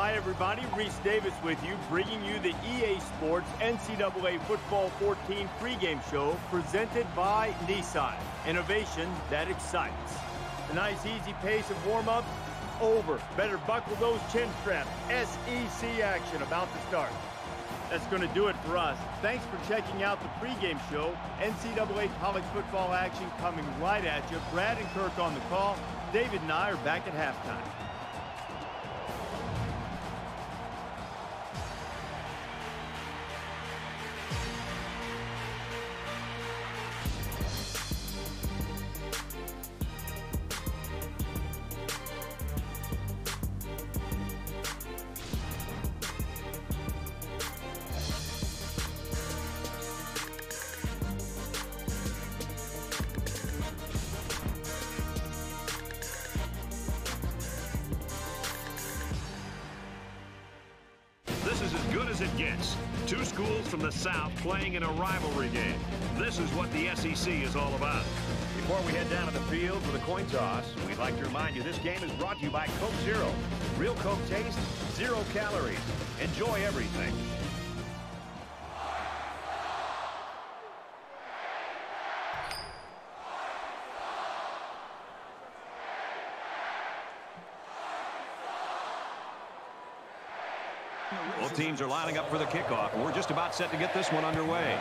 Hi, everybody. Reese Davis with you, bringing you the EA Sports NCAA Football 14 pregame show presented by Nissan. Innovation that excites. A nice, easy pace of warm-ups, over. Better buckle those chin straps. SEC action about to start. That's going to do it for us. Thanks for checking out the pregame show. NCAA college football action coming right at you. Brad and Kirk on the call. David and I are back at halftime. This is as good as it gets. Two schools from the South playing in a rivalry game. This is what the SEC is all about. Before we head down to the field for the coin toss, we'd like to remind you this game is brought to you by Coke Zero. Real Coke taste, zero calories. Enjoy everything. Teams are lining up for the kickoff. We're just about set to get this one underway.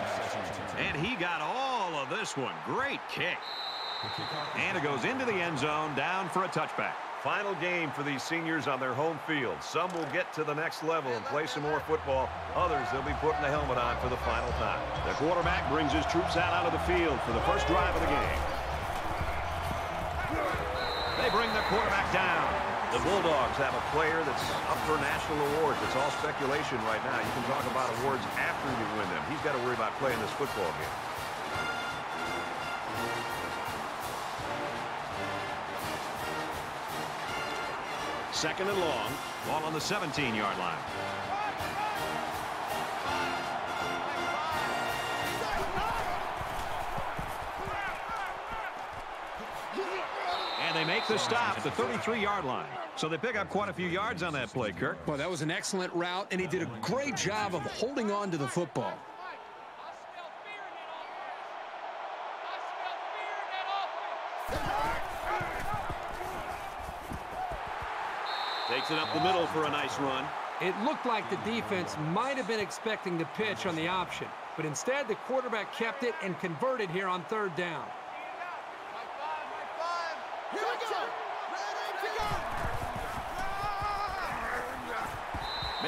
And he got all of this one. Great kick. And it goes into the end zone, down for a touchback. Final game for these seniors on their home field. Some will get to the next level and play some more football. Others, they'll be putting the helmet on for the final time. The quarterback brings his troops out onto the field for the first drive of the game. They bring the quarterback down. The Bulldogs have a player that's up for national awards. It's all speculation right now. You can talk about awards after you win them. He's got to worry about playing this football game. Second and long. Ball on the 17-yard line. And they make the stop the 33-yard line. So they pick up quite a few yards on that play, Kirk. Well, that was an excellent route, and he did a great job of holding on to the football. Takes it up the middle for a nice run. It looked like the defense might have been expecting the pitch on the option, but instead the quarterback kept it and converted here on third down.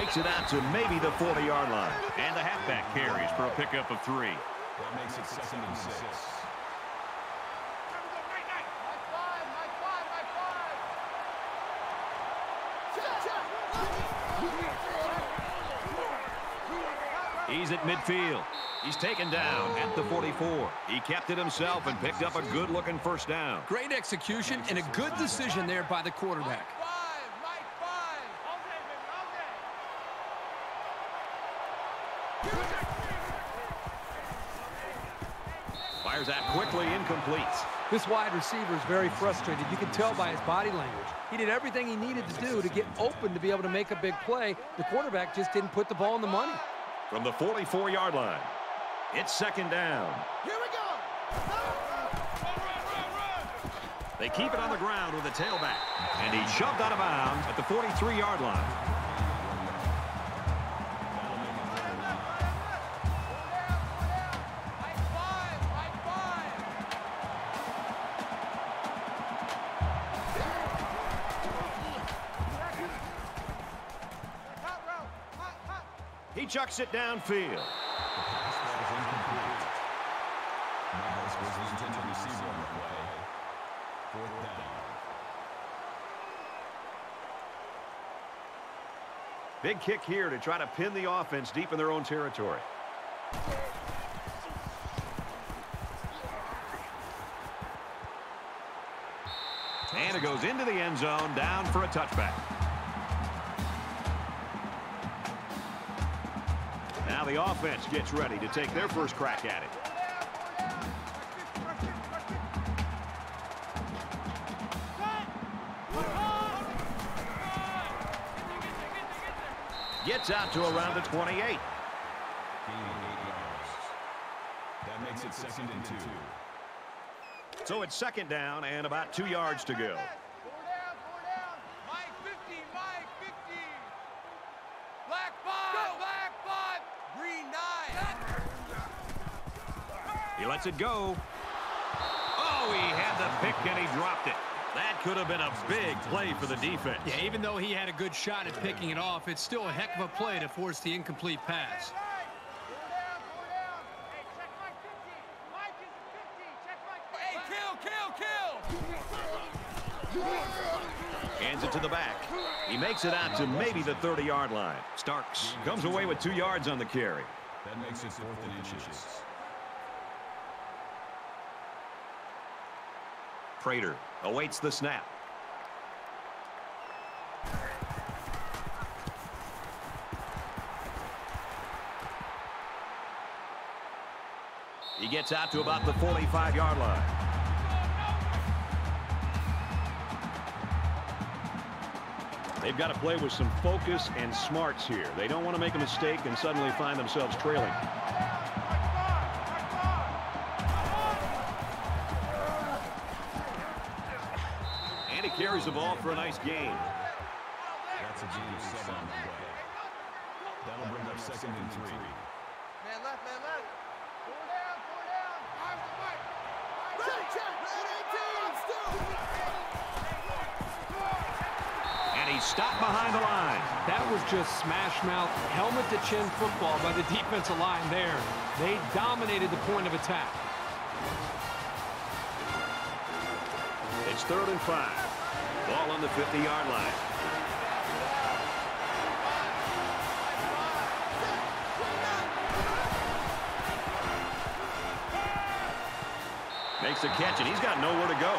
Makes it out to maybe the 40-yard line. And the halfback carries for a pickup of three. That makes it second and six. He's at midfield. He's taken down at the 44. He kept it himself and picked up a good-looking first down. Great execution and a good decision there by the quarterback. Fires out quickly, incomplete. This wide receiver is very frustrated. You can tell by his body language. He did everything he needed to do to get open to be able to make a big play. The quarterback just didn't put the ball in the money. From the 44-yard line, it's second down. Here we go. They keep it on the ground with a tailback. And he shoved out of bounds at the 43-yard line. It downfield. Big kick here to try to pin the offense deep in their own territory. And it goes into the end zone, down for a touchback. The offense gets ready to take their first crack at it. Gets out to around the 28. Gaining eight yards. That makes it second and two. So it's second down and about two yards to go. Lets it go. Oh, he had the pick and he dropped it. That could have been a big play for the defense. Yeah, even though he had a good shot at picking it off, it's still a heck of a play to force the incomplete pass. Hey, kill, kill, kill. Hands it to the back. He makes it out to maybe the 30-yard line. Starks comes away with two yards on the carry. That makes it fourth and inches. Prater awaits the snap. He gets out to about the 45-yard line. They've got to play with some focus and smarts here. They don't want to make a mistake and suddenly find themselves trailing. Carries the ball for a nice gain. That's a genius sub on the play. That'll bring up second and three. Man left, man left. Four down, four down. Arms to Mike. Check, check. And he's stopped behind the line. That was just smash mouth, helmet to chin football by the defensive line there. They dominated the point of attack. It's third and five. Ball on the 50-yard line. Makes a catch, and he's got nowhere to go.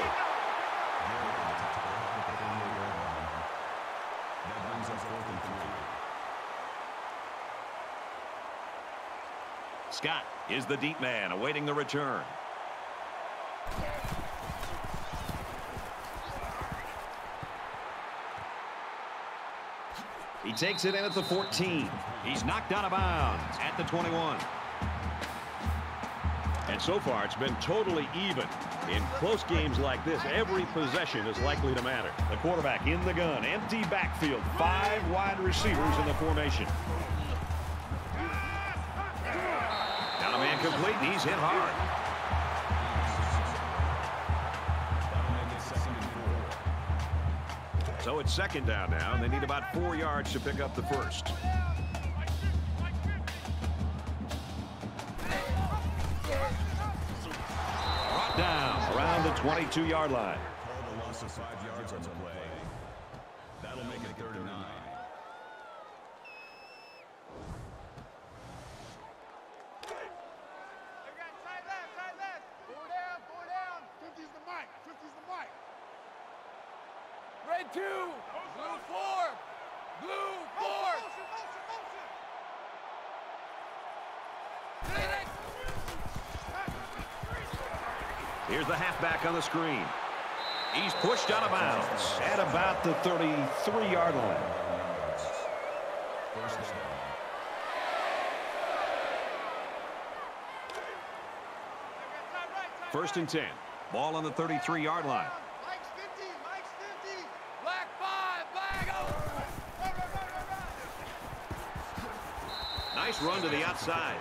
Scott is the deep man awaiting the return. He takes it in at the 14. He's knocked out of bounds at the 21. And so far, it's been totally even. In close games like this, every possession is likely to matter. The quarterback in the gun, empty backfield, five wide receivers in the formation. Got a man complete, and he's hit hard. So it's second down now, and they need about four yards to pick up the first. Brought down around the 22-yard line. That'll make it third and nine. Side left, side left. Four down, four down. 50's the mic, 50's the mic. Red two, blue four, blue four. Motion, motion, motion. Here's the halfback on the screen. He's pushed out of bounds at about the 33-yard line. First down. And 10. Ball on the 33-yard line. Mike's 50, Mike's 50. Black five, black. Run, run, run, run, run. Nice run to the outside.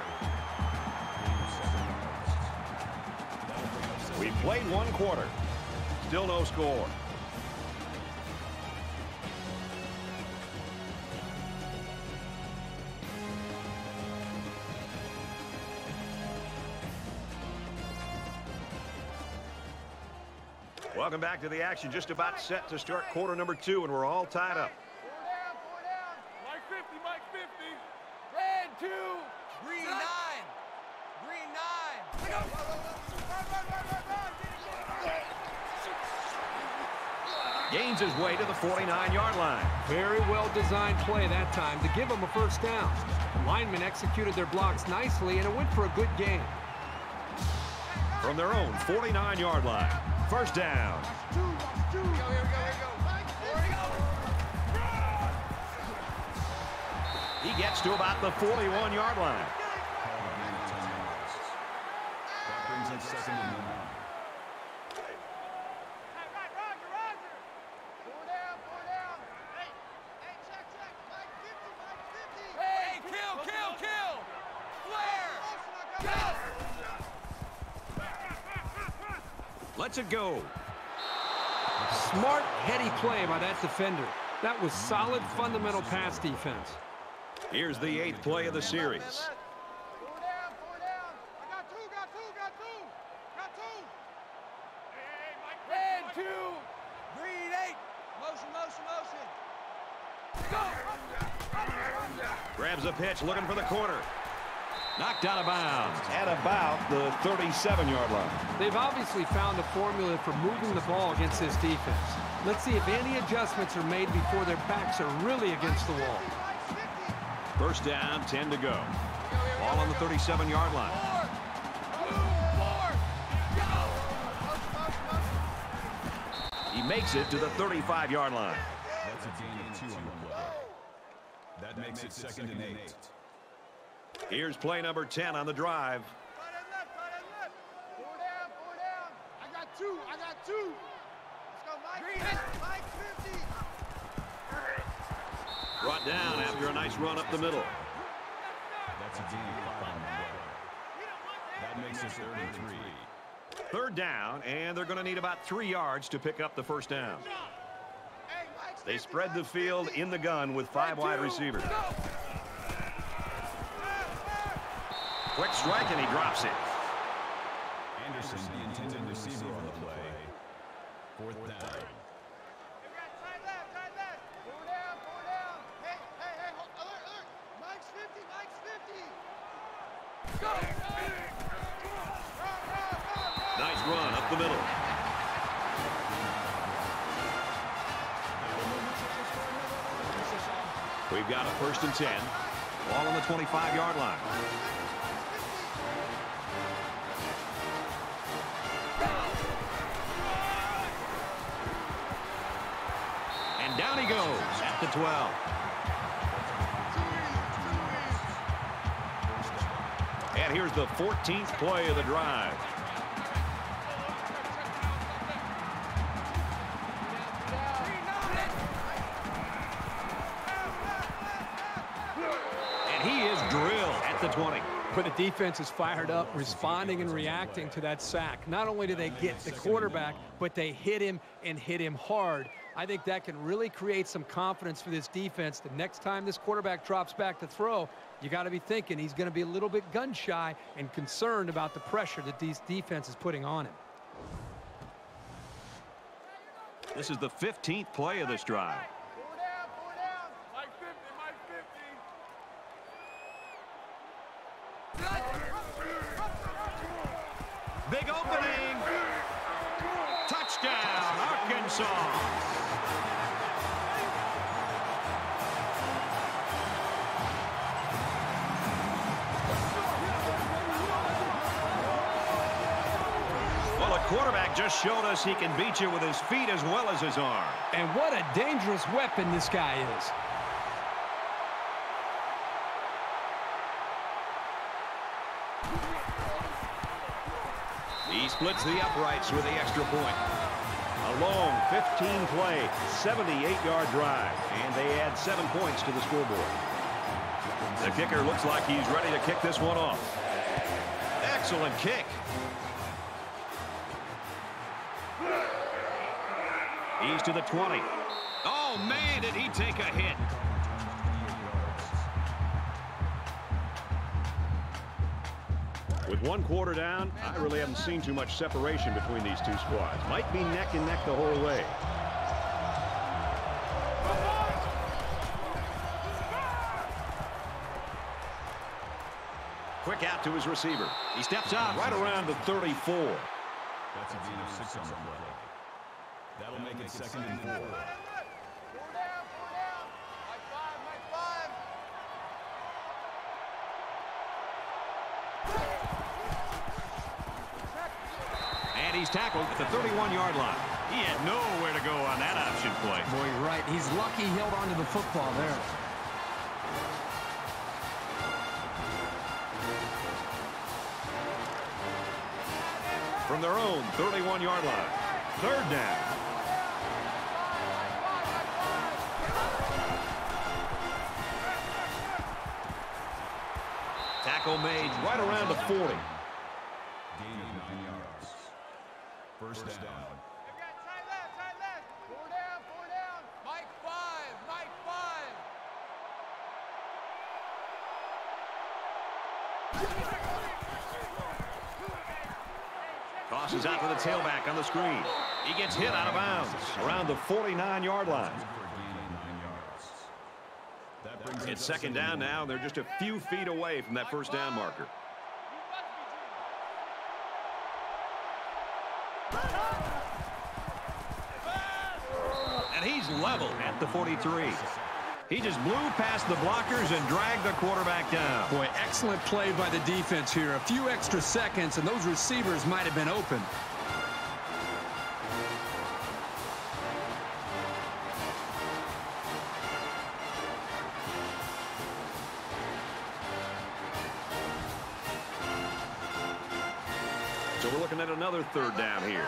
We played one quarter. Still no score. Welcome back to the action. Just about set to start quarter number two, and we're all tied up. Four down, four down. Mike 50, Mike 50. Red two, green nine. Green nine. Run, run, run, run, run, run. Get it, get it. Gains his way to the 49-yard line. Very well designed play that time to give them a first down. The linemen executed their blocks nicely, and it went for a good game. From their own 49-yard line. First down. He gets to about the 41-yard line. That brings up second and nine. Hey, kill, kill, kill! Flare! Go! Let's it go. Smart, heady play by that defender. That was solid fundamental pass defense. Here's the eighth play of the series. Grabs a pitch, looking for the corner. Knocked out of bounds at about the 37-yard line. They've obviously found a formula for moving the ball against this defense. Let's see if any adjustments are made before their backs are really against the wall. First down, 10 to go. Ball on the 37-yard line. Four. Two, four. Go! He makes it to the 35-yard line. That's a gain of two on the play. That makes it second and eight. Here's play number 10 on the drive. Right and left, right and left. Four down, four down. I got two, I got two. Let's Mike. 50. Brought down after a nice run up the middle. That's a gain of five on the play. That makes it third and three. Third down, and they're going to need about three yards to pick up the first down. They spread the field in the gun with five wide receivers. Quick strike, and he drops it. Anderson, the intended receiver on the play. Fourth down. You got tight left, tight left. Four down, four down. Hey, hey, hey, hold, alert, alert. Mike's 50, Mike's 50. Go! Run, run, run, run. Nice run up the middle. We've got a first and 10. Ball on the 25-yard line. The 14th play of the drive. And he is drilled at the 20. But the defense is fired up, responding and reacting to that sack. Not only do they get the quarterback, but they hit him and hit him hard. I think that can really create some confidence for this defense. The next time this quarterback drops back to throw, you got to be thinking he's going to be a little bit gun shy and concerned about the pressure that these defense is putting on him. This is the 15th play of this drive. Four down, four down. Mike 50, Mike 50. Big opening. Touchdown, Arkansas. Well, a quarterback just showed us he can beat you with his feet as well as his arm. And what a dangerous weapon this guy is. He splits the uprights with the extra point. A long 15-play, 78-yard drive, and they add seven points to the scoreboard. The kicker looks like he's ready to kick this one off. Excellent kick. He's to the 20. Oh, man, did he take a hit. With one quarter down, I really haven't seen too much separation between these two squads. Might be neck and neck the whole way. Quick out to his receiver. He steps out right around the 34. That's a gain of six on the play. That'll make it second and four. Tackled at the 31-yard line. He had nowhere to go on that option play. Boy, you're right. He's lucky he held onto the football there. From their own 31-yard line, third down. Tackle made right around the 40. Tailback on the screen. He gets hit out of bounds around the 49-yard line. It's second down now. And they're just a few feet away from that first down marker. And he's level at the 43. He just blew past the blockers and dragged the quarterback down. Boy, excellent play by the defense here. A few extra seconds, and those receivers might have been open. So we're looking at another third down here.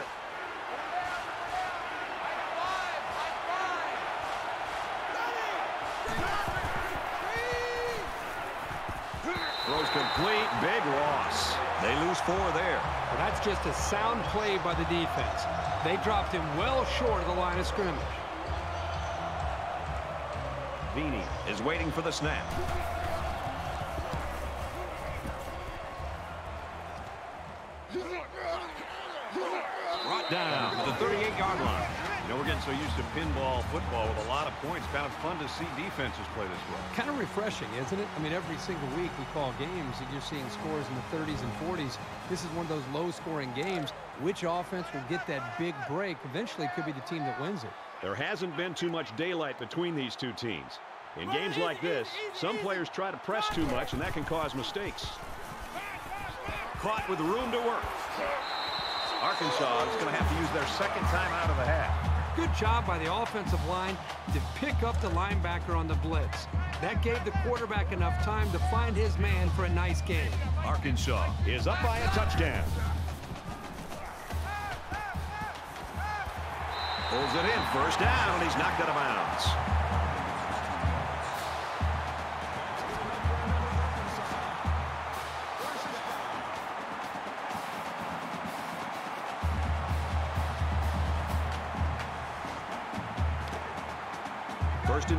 Throws complete. Big loss. They lose four there. Well, that's just a sound play by the defense. They dropped him well short of the line of scrimmage. Vini is waiting for the snap. You know, we're getting so used to pinball football with a lot of points. Kind of fun to see defenses play this way. Kind of refreshing, isn't it? I mean, every single week we call games and you're seeing scores in the 30s and 40s. This is one of those low-scoring games. Which offense will get that big break? Eventually, it could be the team that wins it. There hasn't been too much daylight between these two teams. In games like this, some players try to press too much, and that can cause mistakes. Caught with room to work. Arkansas is going to have to use their second time out of the half. Good job by the offensive line to pick up the linebacker on the blitz. That gave the quarterback enough time to find his man for a nice game. Arkansas is up by a touchdown. Pulls it in. First down. He's knocked out of bounds.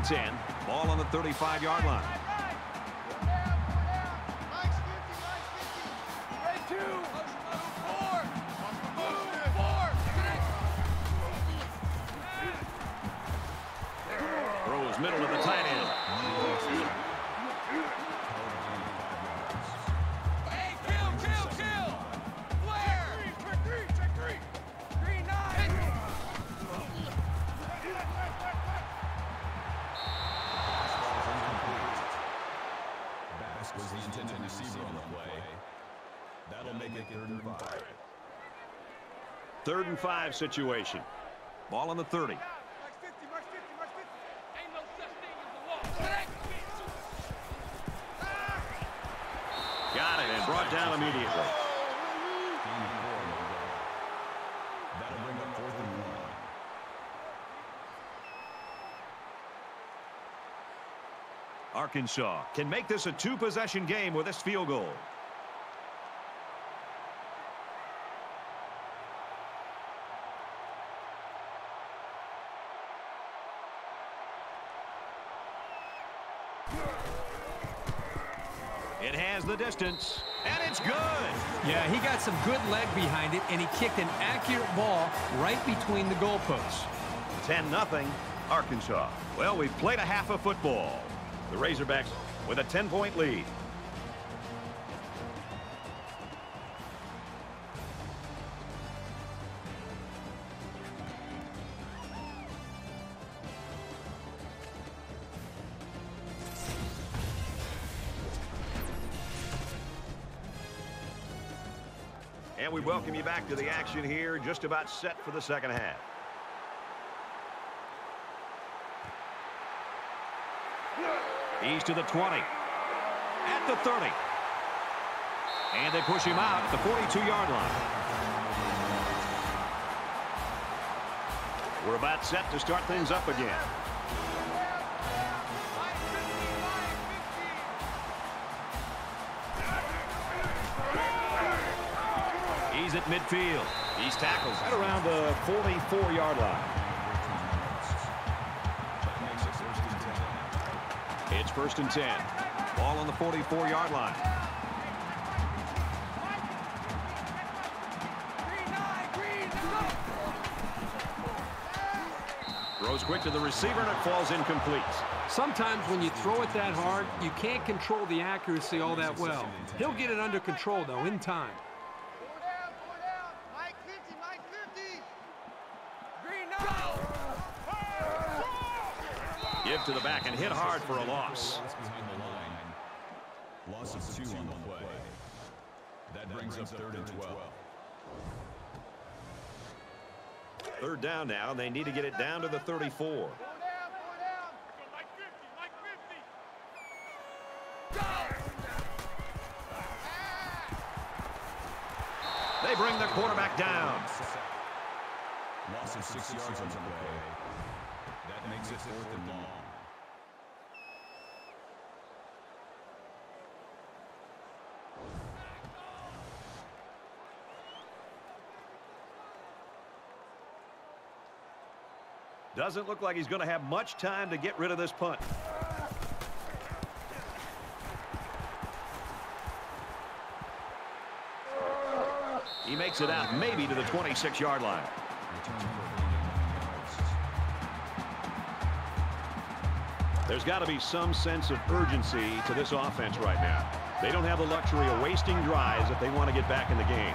10. Ball on the 35-yard line. Five situation. Ball on the 30. Mike's 50, Mike's 50, Mike's 50. Ain't no such thing as a walk. Got it and brought down immediately. Gain of four on the play. That'll bring up fourth and one. Arkansas can make this a two-possession game with this field goal. Has the distance, and it's good. Yeah, he got some good leg behind it, and he kicked an accurate ball right between the goalposts. 10-0 Arkansas. Well, we've played a half of football. The Razorbacks with a 10-point lead. And we welcome you back to the action here, just about set for the second half. He's to the 20. At the 30. And they push him out at the 42-yard line. We're about set to start things up again. He's at midfield. He's tackles right around the 44-yard line. It's first and 10. Ball on the 44-yard line. Throws quick to the receiver, and it falls incomplete. Sometimes when you throw it that hard, you can't control the accuracy all that well. He'll get it under control, though, in time. Four down, four down. Mike 50, Mike 50. Green now. To the back and hit hard for a loss. behind the line. Loss of two on the play. That brings up third and 12. Third down now. They need to get it down to the 34. Four down, four down. Mike 50, Mike 50. They bring the quarterback down. Loss of six yards on the play. That makes it fourth and long. Doesn't look like he's going to have much time to get rid of this punt. He makes it out maybe to the 26-yard line. There's got to be some sense of urgency to this offense right now. They don't have the luxury of wasting drives if they want to get back in the game.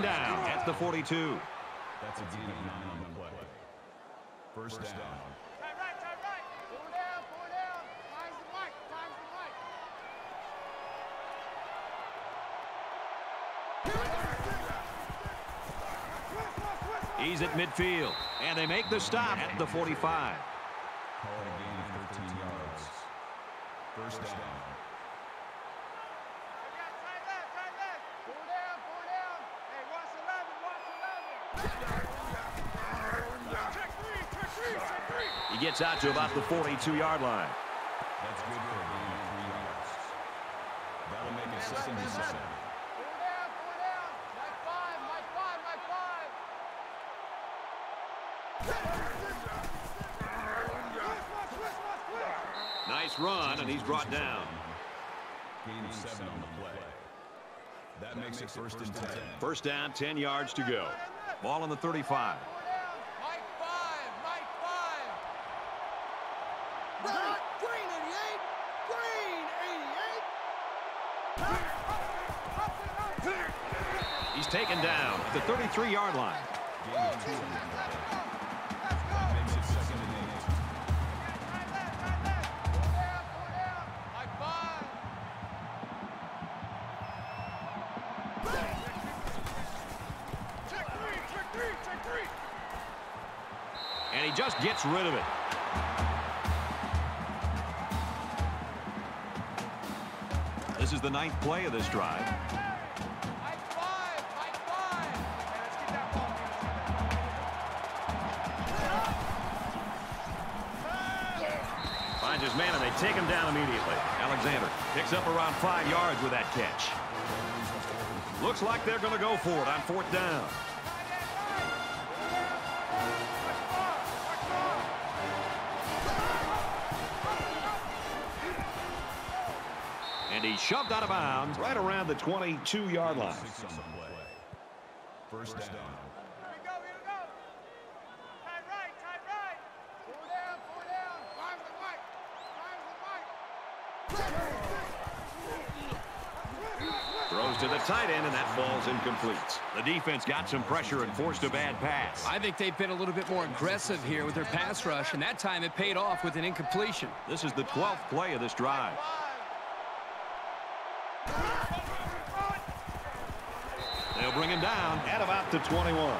And down at the 42. That's a gain of nine on the play. First down. He's at midfield. And they make the stop at the 45. Call it a gain of 13 yards. First down. I got tight left, tight left. Four down, four down. Hey, watch 11, watch 11. Check three, check three, check three. He gets out to about the 42-yard line. That's good for three yards. That'll make it second and seven. Nice run, and he's brought down. Seven on the play. That makes it first and ten. First down, 10 yards to go. Ball on the 35. Mike five, Mike five. Right, green 88. Green 88. He's taken down at the 33-yard line. Just gets rid of it. This is the ninth play of this drive. Finds his man, and they take him down immediately. Alexander picks up around five yards with that catch. Looks like they're going to go for it on fourth down. shoved out of bounds right around the 22-yard line. First down. Throws to the tight end, and that ball's incomplete. The defense got some pressure and forced a bad pass. I think they've been a little bit more aggressive here with their pass rush, and that time it paid off with an incompletion. This is the 12th play of this drive. Down at about the 21.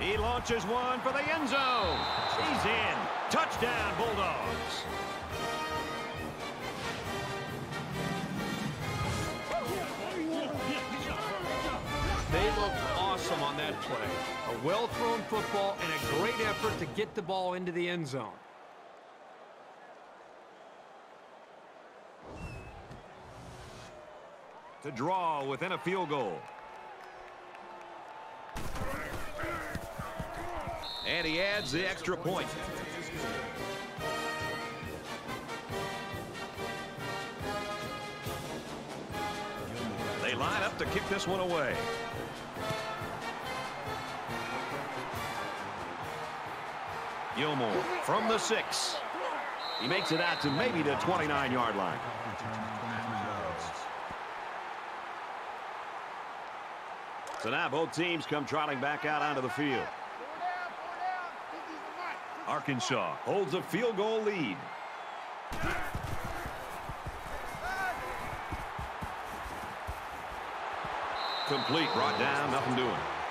He launches one for the end zone. He's in. Touchdown, Bulldogs. Awesome on that play. A well-thrown football and a great effort to get the ball into the end zone. To draw within a field goal. And he adds the extra point. They line up to kick this one away. Gilmore from the six. He makes it out to maybe the 29-yard line. So now both teams come trotting back out onto the field. Arkansas holds a field goal lead. Complete, brought down, nothing doing.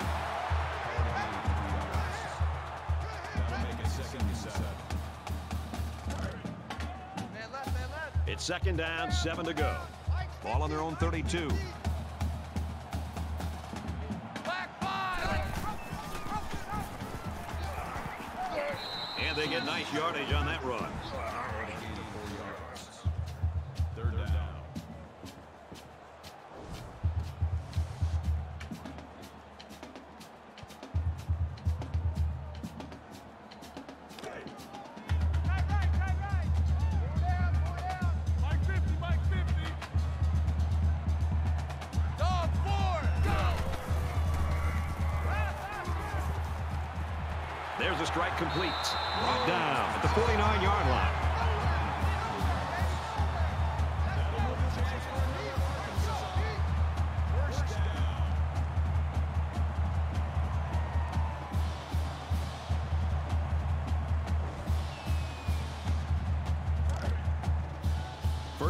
Second down, seven to go. Ball on their own 32. And they get nice yardage on that run.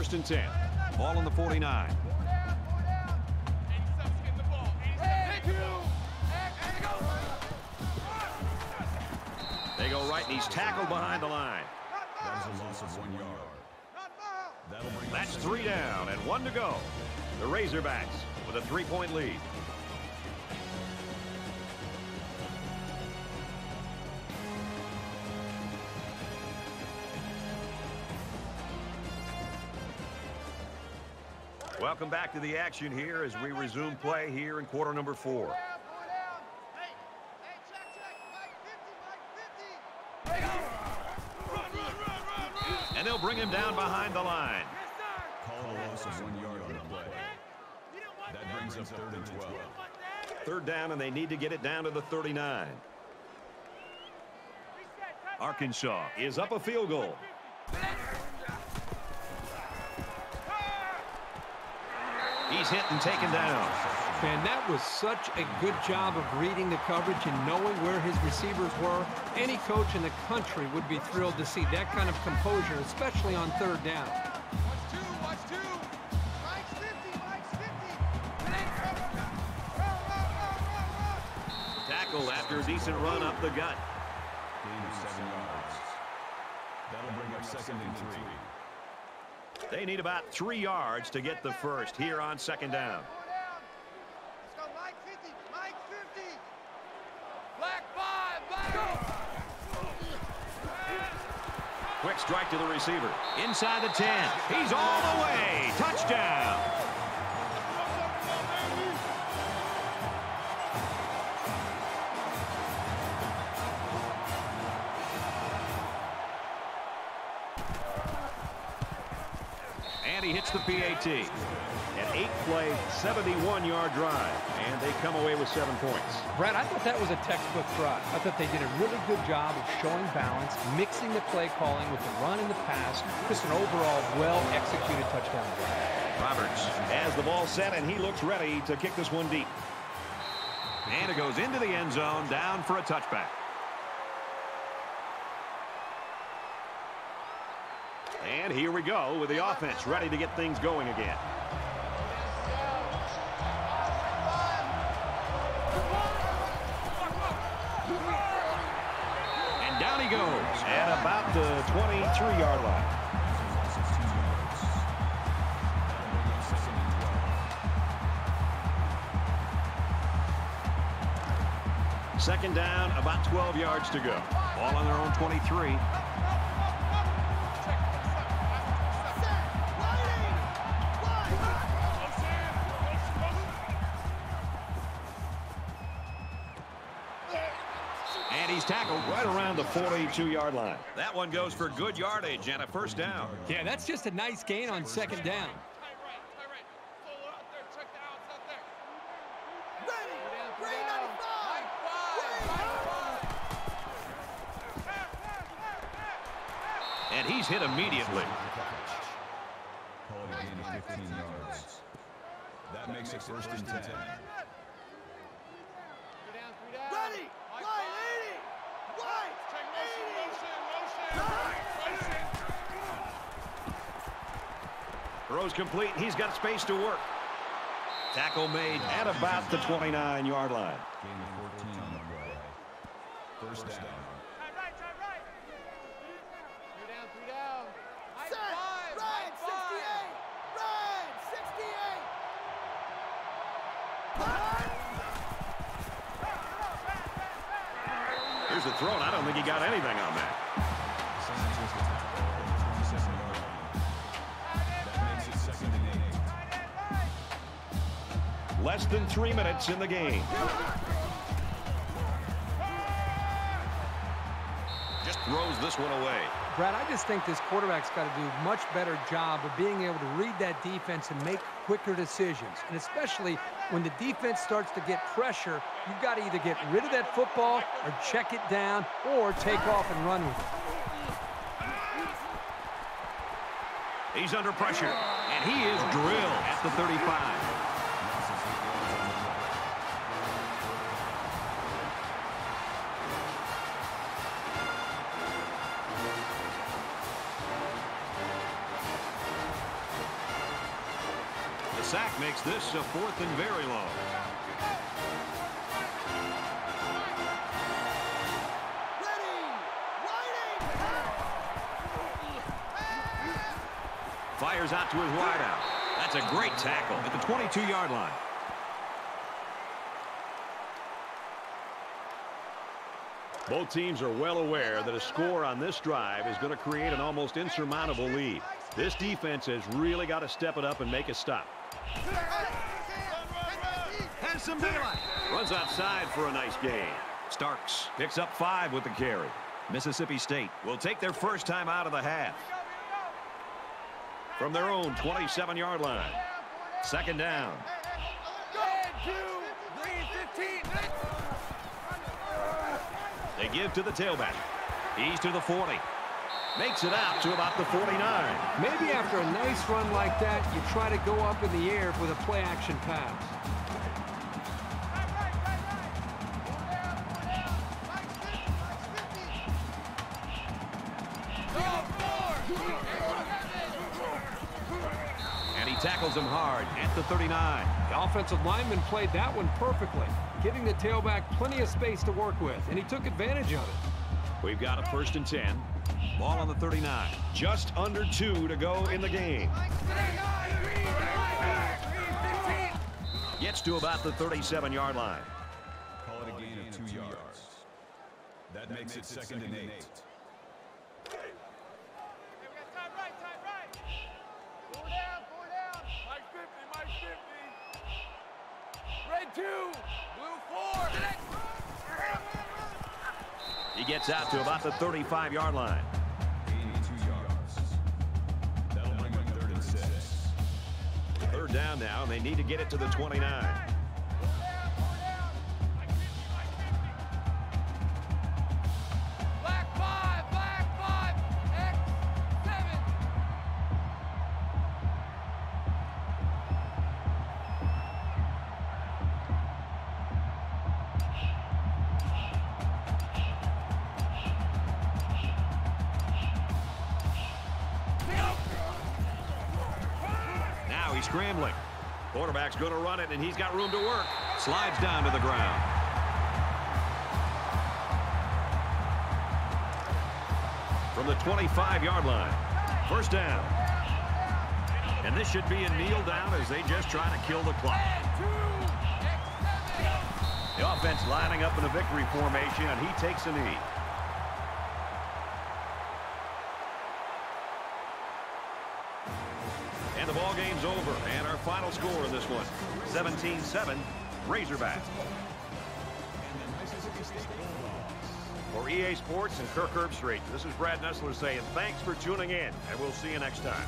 First and 10. Ball on the 49. Four down, four down. 87's getting the ball. 87. Hey, hey, hey, go. They go right, and he's tackled behind the line. That is a loss of one yard. That'll bring That's three down and one to go. The Razorbacks with a three-point lead. Welcome back to the action here as we resume play here in quarter number four. Down, four down. Hey, hey, check, check. Mike 50, Mike 50. Hey, go. Run, run, run, run, run. And they'll bring him down behind the line. A loss of one yard on the play. You don't want That brings up third and 12. Third down, and they need to get it down to the 39. Reset, time out. Arkansas is up a field goal. He's hit and taken down. Man, that was such a good job of reading the coverage and knowing where his receivers were. Any coach in the country would be thrilled to see that kind of composure, especially on third down. Watch two, watch two. Mike's 50, Mike's 50. Run, run, run, run. Tackled after a decent run up the gut. Seven yards. That'll bring up second and three. They need about three yards to get the first here on second down. Four down. Let's go, Mike 50, Mike 50. Black five, black. Go. Quick strike to the receiver. Inside the 10. He's all the way. Touchdown. Hits the PAT. An eight-play, 71-yard drive. And they come away with seven points. Brad, I thought that was a textbook drive. I thought they did a really good job of showing balance, mixing the play calling with the run and the pass. Just an overall well-executed touchdown drive. Roberts has the ball set, and he looks ready to kick this one deep. And it goes into the end zone, down for a touchback. And here we go with the offense ready to get things going again. And down he goes at about the 23-yard line. Second down, about 12 yards to go. Ball on their own 23. 42-yard line. That one goes for good yardage and a first down. Yeah, that's just a nice gain on second down. And he's hit immediately. Call it a gain of 15 yards. That makes it first and 10. Ready! Line 80! Wide! Check motion, motion, motion. Throws complete. He's got space to work. Tackle made at about the 29-yard line. Minutes in the game. Just throws this one away. Brad, I just think this quarterback's got to do a much better job of being able to read that defense and make quicker decisions. And especially when the defense starts to get pressure, you've got to either get rid of that football or check it down or take off and run with it. He's under pressure, and he is drilled at the 35. A fourth and very long. Fires out to his wideout. That's a great tackle at the 22-yard line. Both teams are well aware that a score on this drive is going to create an almost insurmountable lead. This defense has really got to step it up and make a stop. Daylight. Runs outside for a nice gain. Starks picks up five with the carry. Mississippi State will take their first time out of the half. From their own 27-yard line. Second down. They give to the tailback. He's to the 40. Makes it out to about the 49. Maybe after a nice run like that, you try to go up in the air with a play-action pass. And he tackles him hard at the 39. The offensive lineman played that one perfectly, giving the tailback plenty of space to work with, and he took advantage of it. We've got a first and 10. Ball on the 39. Just under two to go in the game. Gets to about the 37-yard line. Call it a gain of two yards. That makes it second and eight. Four down, four down. Mike 50, Mike 50. Red 2, blue 4. He gets out to about the 35-yard line. Down now, and they need to get it to the 29. And he's got room to work. Slides down to the ground. From the 25-yard line. First down. And this should be a kneel down as they just try to kill the clock. The offense lining up in a victory formation, and he takes a knee. Final score in this one, 17-7, Razorbacks. For EA Sports and Kirk Herbstreit, this is Brad Nessler saying thanks for tuning in, and we'll see you next time.